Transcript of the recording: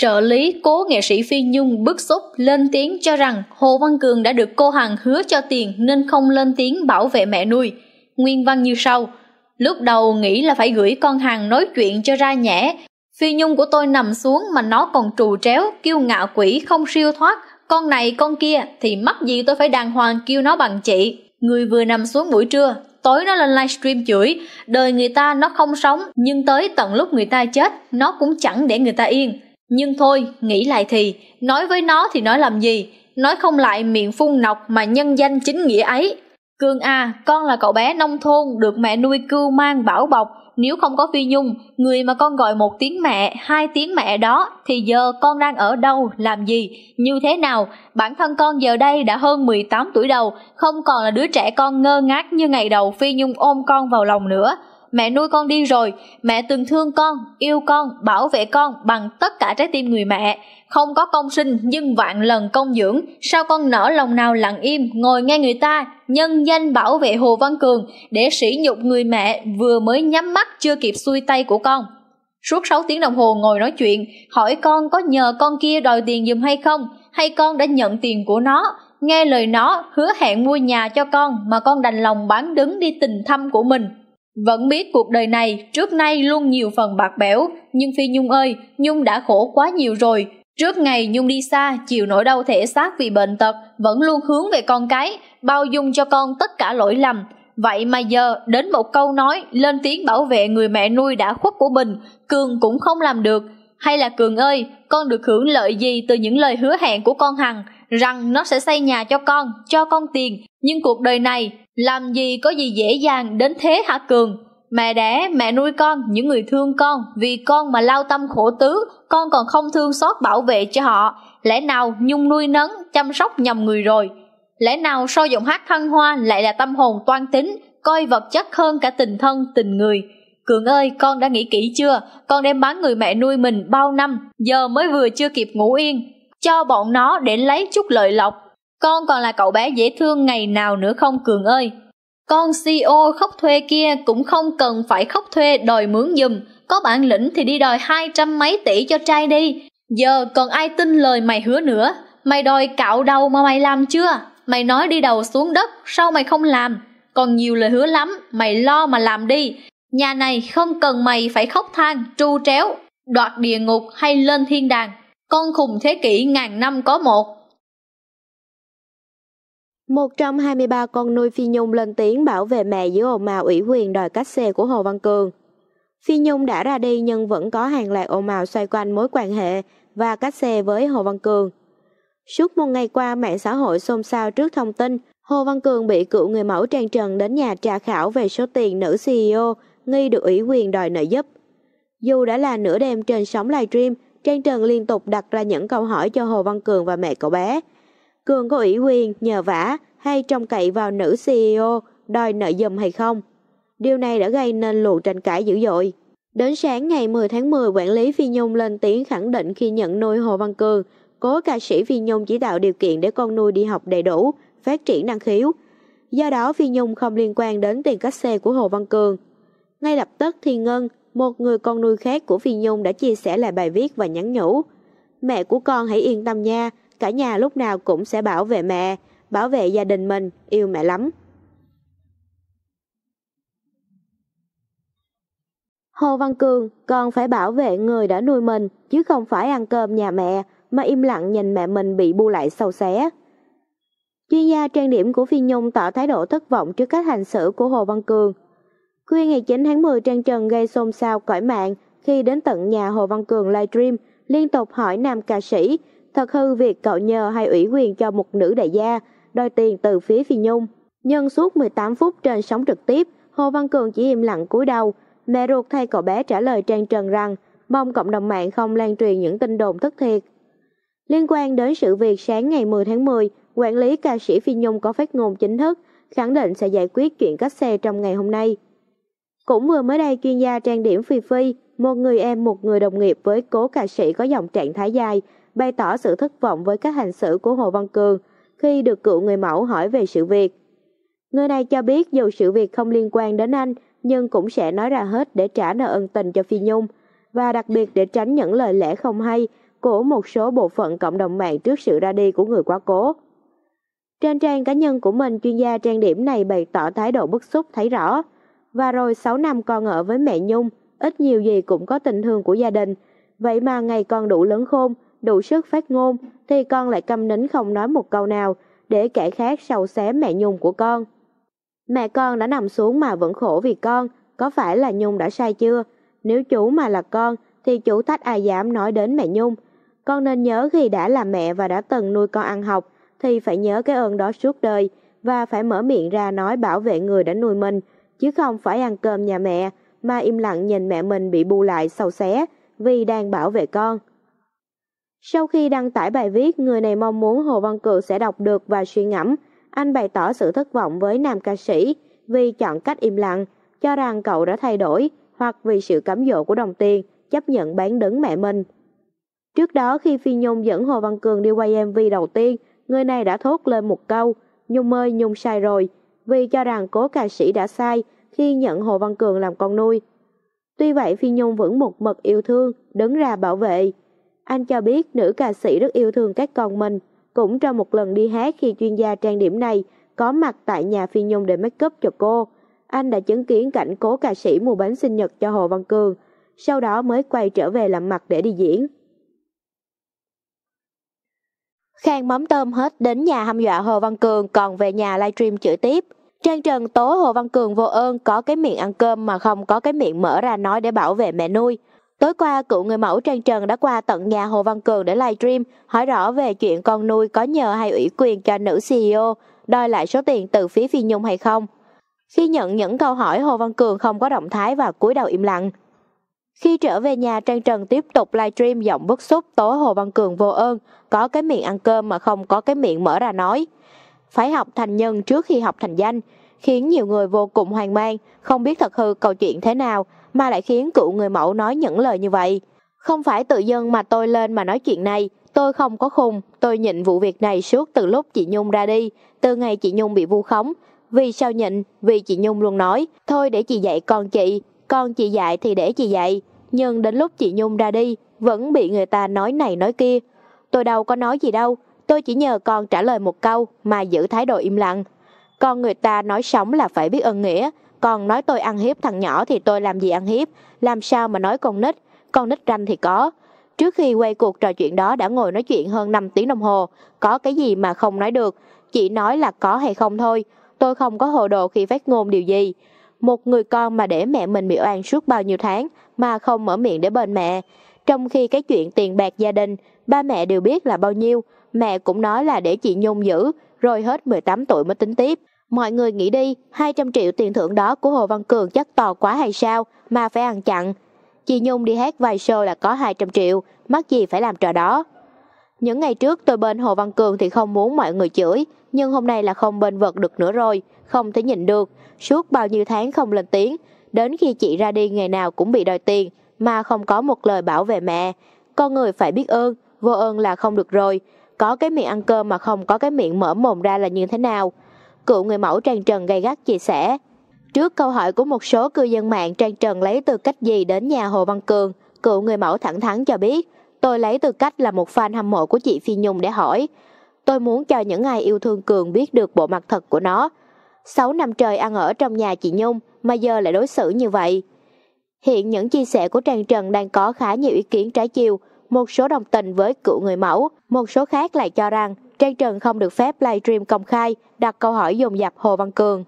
Trợ lý cố nghệ sĩ Phi Nhung bức xúc lên tiếng cho rằng Hồ Văn Cường đã được cô Hằng hứa cho tiền nên không lên tiếng bảo vệ mẹ nuôi. Nguyên văn như sau. Lúc đầu nghĩ là phải gửi con Hằng nói chuyện cho ra nhẽ. Phi Nhung của tôi nằm xuống mà nó còn trù tréo, kiêu ngạo quỷ không siêu thoát. Con này con kia thì mắc gì tôi phải đàng hoàng kêu nó bằng chị. Người vừa nằm xuống buổi trưa, tối nó lên livestream chửi, đời người ta nó không sống, nhưng tới tận lúc người ta chết, nó cũng chẳng để người ta yên nhưng thôi, nghĩ lại thì, nói với nó thì nói làm gì, nói không lại miệng phun nọc mà nhân danh chính nghĩa ấy. Cương à, con là cậu bé nông thôn được mẹ nuôi cưu mang bảo bọc, nếu không có Phi Nhung, người mà con gọi một tiếng mẹ, hai tiếng mẹ đó, thì giờ con đang ở đâu, làm gì, như thế nào? Bản thân con giờ đây đã hơn 18 tuổi đầu, không còn là đứa trẻ con ngơ ngác như ngày đầu Phi Nhung ôm con vào lòng nữa mẹ nuôi con đi rồi, mẹ từng thương con, yêu con, bảo vệ con bằng tất cả trái tim người mẹ. Không có công sinh nhưng vạn lần công dưỡng, sao con nở lòng nào lặng im, ngồi nghe người ta, nhân danh bảo vệ Hồ Văn Cường để sỉ nhục người mẹ vừa mới nhắm mắt chưa kịp xuôi tay của con. Suốt 6 tiếng đồng hồ ngồi nói chuyện, hỏi con có nhờ con kia đòi tiền giùm hay không, hay con đã nhận tiền của nó, nghe lời nó hứa hẹn mua nhà cho con mà con đành lòng bán đứng đi tình thăm của mình vẫn biết cuộc đời này trước nay luôn nhiều phần bạc bẽo, nhưng Phi Nhung ơi, Nhung đã khổ quá nhiều rồi. Trước ngày Nhung đi xa, chịu nỗi đau thể xác vì bệnh tật, vẫn luôn hướng về con cái, bao dung cho con tất cả lỗi lầm. Vậy mà giờ, đến một câu nói, lên tiếng bảo vệ người mẹ nuôi đã khuất của mình, Cường cũng không làm được. Hay là Cường ơi, con được hưởng lợi gì từ những lời hứa hẹn của con Hằng, rằng nó sẽ xây nhà cho con, cho con tiền, nhưng cuộc đời này làm gì có gì dễ dàng đến thế hả Cường? Mẹ đẻ, mẹ nuôi con, những người thương con, vì con mà lao tâm khổ tứ, con còn không thương xót bảo vệ cho họ. Lẽ nào Nhung nuôi nấng, chăm sóc nhầm người rồi? Lẽ nào sau giọng hát thăng hoa lại là tâm hồn toan tính, coi vật chất hơn cả tình thân, tình người? Cường ơi, con đã nghĩ kỹ chưa? Con đem bán người mẹ nuôi mình bao năm, giờ mới vừa chưa kịp ngủ yên. Cho bọn nó để lấy chút lợi lộc, con còn là cậu bé dễ thương ngày nào nữa không Cường ơi? Con CEO khóc thuê kia cũng không cần phải khóc thuê đòi mướn giùm, có bản lĩnh thì đi đòi hai trăm mấy tỷ cho trai đi. Giờ còn ai tin lời mày hứa nữa? Mày đòi cạo đầu mà mày làm chưa? Mày nói đi đầu xuống đất, sao mày không làm? Còn nhiều lời hứa lắm, mày lo mà làm đi. Nhà này không cần mày phải khóc than, tru tréo, đoạt địa ngục hay lên thiên đàng. Con khùng thế kỷ ngàn năm có một, một trong 23 con nuôi Phi Nhung lên tiếng bảo vệ mẹ dưới ồn ào ủy quyền đòi cách xe của Hồ Văn Cường. Phi Nhung đã ra đi nhưng vẫn có hàng loạt ồn ào xoay quanh mối quan hệ và cách xe với Hồ Văn Cường. Suốt một ngày qua, mạng xã hội xôn xao trước thông tin Hồ Văn Cường bị cựu người mẫu Trang Trần đến nhà tra khảo về số tiền nữ CEO nghi được ủy quyền đòi nợ giúp. Dù đã là nửa đêm trên sóng livestream, Trang Trần liên tục đặt ra những câu hỏi cho Hồ Văn Cường và mẹ cậu bé. Cường có ủy quyền, nhờ vả hay trông cậy vào nữ CEO đòi nợ dùm hay không. Điều này đã gây nên luồng tranh cãi dữ dội. Đến sáng ngày 10 tháng 10, quản lý Phi Nhung lên tiếng khẳng định khi nhận nuôi Hồ Văn Cường, cố ca sĩ Phi Nhung chỉ tạo điều kiện để con nuôi đi học đầy đủ, phát triển năng khiếu. Do đó Phi Nhung không liên quan đến tiền cách xe của Hồ Văn Cường. Ngay lập tức thì Ngân, một người con nuôi khác của Phi Nhung đã chia sẻ lại bài viết và nhắn nhủ. Mẹ của con hãy yên tâm nha, cả nhà lúc nào cũng sẽ bảo vệ mẹ, bảo vệ gia đình mình, yêu mẹ lắm. Hồ Văn Cường còn phải bảo vệ người đã nuôi mình, chứ không phải ăn cơm nhà mẹ mà im lặng nhìn mẹ mình bị bu lại sâu xé. Chuyên gia trang điểm của Phi Nhung tỏ thái độ thất vọng trước cách hành xử của Hồ Văn Cường. Khuya ngày 9 tháng 10 Trang Trần gây xôn xao cõi mạng khi đến tận nhà Hồ Văn Cường livestream liên tục hỏi nam ca sĩ thật hư việc cậu nhờ hay ủy quyền cho một nữ đại gia đòi tiền từ phía Phi Nhung. Nhân suốt 18 phút trên sóng trực tiếp, Hồ Văn Cường chỉ im lặng cúi đầu. Mẹ ruột thay cậu bé trả lời Trang Trần rằng mong cộng đồng mạng không lan truyền những tin đồn thất thiệt. Liên quan đến sự việc sáng ngày 10 tháng 10, quản lý ca sĩ Phi Nhung có phát ngôn chính thức, khẳng định sẽ giải quyết chuyện cách xe trong ngày hôm nay. Cũng vừa mới đây chuyên gia trang điểm Phi Phi, một người em một người đồng nghiệp với cố ca sĩ có dòng trạng thái dài, bày tỏ sự thất vọng với các hành xử của Hồ Văn Cường khi được cựu người mẫu hỏi về sự việc. Người này cho biết dù sự việc không liên quan đến anh, nhưng cũng sẽ nói ra hết để trả nợ ân tình cho Phi Nhung, và đặc biệt để tránh những lời lẽ không hay của một số bộ phận cộng đồng mạng trước sự ra đi của người quá cố. Trên trang cá nhân của mình, chuyên gia trang điểm này bày tỏ thái độ bức xúc thấy rõ. Và rồi 6 năm con ở với mẹ Nhung, ít nhiều gì cũng có tình thương của gia đình. Vậy mà ngày con đủ lớn khôn, đủ sức phát ngôn, thì con lại câm nín không nói một câu nào, để kẻ khác sầu xém mẹ Nhung của con. Mẹ con đã nằm xuống mà vẫn khổ vì con, có phải là Nhung đã sai chưa? Nếu chú mà là con, thì chú tách ai dám nói đến mẹ Nhung. Con nên nhớ khi đã là mẹ và đã từng nuôi con ăn học, thì phải nhớ cái ơn đó suốt đời và phải mở miệng ra nói bảo vệ người đã nuôi mình, chứ không phải ăn cơm nhà mẹ mà im lặng nhìn mẹ mình bị bu lại sâu xé vì đang bảo vệ con. Sau khi đăng tải bài viết, người này mong muốn Hồ Văn Cường sẽ đọc được và suy ngẫm. Anh bày tỏ sự thất vọng với nam ca sĩ vì chọn cách im lặng, cho rằng cậu đã thay đổi hoặc vì sự cám dỗ của đồng tiền chấp nhận bán đứng mẹ mình. Trước đó khi Phi Nhung dẫn Hồ Văn Cường đi quay MV đầu tiên, người này đã thốt lên một câu, Nhung ơi Nhung sai rồi, vì cho rằng cố ca sĩ đã sai khi nhận Hồ Văn Cường làm con nuôi. Tuy vậy Phi Nhung vẫn một mực yêu thương, đứng ra bảo vệ. Anh cho biết nữ ca sĩ rất yêu thương các con mình, cũng trong một lần đi hát khi chuyên gia trang điểm này có mặt tại nhà Phi Nhung để make up cho cô. Anh đã chứng kiến cảnh cố ca sĩ mua bánh sinh nhật cho Hồ Văn Cường, sau đó mới quay trở về làm mặt để đi diễn. Khang mắm tôm hết đến nhà hăm dọa Hồ Văn Cường còn về nhà livestream chửi tiếp. Trang Trần tố Hồ Văn Cường vô ơn có cái miệng ăn cơm mà không có cái miệng mở ra nói để bảo vệ mẹ nuôi. Tối qua, cựu người mẫu Trang Trần đã qua tận nhà Hồ Văn Cường để livestream hỏi rõ về chuyện con nuôi có nhờ hay ủy quyền cho nữ CEO đòi lại số tiền từ phía Phi Nhung hay không. Khi nhận những câu hỏi Hồ Văn Cường không có động thái và cúi đầu im lặng. Khi trở về nhà, Trang Trần tiếp tục livestream giọng bức xúc tố Hồ Văn Cường vô ơn, có cái miệng ăn cơm mà không có cái miệng mở ra nói. Phải học thành nhân trước khi học thành danh, khiến nhiều người vô cùng hoang mang, không biết thật hư câu chuyện thế nào, mà lại khiến cựu người mẫu nói những lời như vậy. Không phải tự dân mà tôi lên mà nói chuyện này, tôi không có khùng, tôi nhịn vụ việc này suốt từ lúc chị Nhung ra đi, từ ngày chị Nhung bị vu khống. Vì sao nhịn? Vì chị Nhung luôn nói, thôi để chị dạy con chị, con chị dạy thì để chị dạy. Nhưng đến lúc chị Nhung ra đi, vẫn bị người ta nói này nói kia. Tôi đâu có nói gì đâu, tôi chỉ nhờ con trả lời một câu mà giữ thái độ im lặng. Con người ta nói sống là phải biết ơn nghĩa, còn nói tôi ăn hiếp thằng nhỏ thì tôi làm gì ăn hiếp, làm sao mà nói con nít, con nít ranh thì có. Trước khi quay cuộc trò chuyện đó đã ngồi nói chuyện hơn 5 tiếng đồng hồ, có cái gì mà không nói được, chỉ nói là có hay không thôi, tôi không có hồ đồ khi phát ngôn điều gì. Một người con mà để mẹ mình bị oan suốt bao nhiêu tháng mà không mở miệng để bên mẹ, trong khi cái chuyện tiền bạc gia đình, ba mẹ đều biết là bao nhiêu, mẹ cũng nói là để chị Nhung giữ, rồi hết 18 tuổi mới tính tiếp. Mọi người nghĩ đi, 200 triệu tiền thưởng đó của Hồ Văn Cường chắc to quá hay sao, mà phải ăn chặn. Chị Nhung đi hát vài show là có 200 triệu, mắc gì phải làm trò đó. Những ngày trước tôi bên Hồ Văn Cường thì không muốn mọi người chửi, nhưng hôm nay là không bên vật được nữa rồi, không thể nhịn được. Suốt bao nhiêu tháng không lên tiếng, đến khi chị ra đi ngày nào cũng bị đòi tiền, mà không có một lời bảo vệ mẹ. Con người phải biết ơn, vô ơn là không được rồi. Có cái miệng ăn cơm mà không có cái miệng mở mồm ra là như thế nào? Cựu người mẫu Trang Trần gay gắt chia sẻ. Trước câu hỏi của một số cư dân mạng Trang Trần lấy từ cách gì đến nhà Hồ Văn Cường, cựu người mẫu thẳng thắn cho biết, tôi lấy từ cách là một fan hâm mộ của chị Phi Nhung để hỏi. Tôi muốn cho những ai yêu thương Cường biết được bộ mặt thật của nó. 6 năm trời ăn ở trong nhà chị Nhung mà giờ lại đối xử như vậy. Hiện những chia sẻ của Trang Trần đang có khá nhiều ý kiến trái chiều, một số đồng tình với cựu người mẫu, một số khác lại cho rằng Trang Trần không được phép livestream công khai, đặt câu hỏi dồn dập Hồ Văn Cường.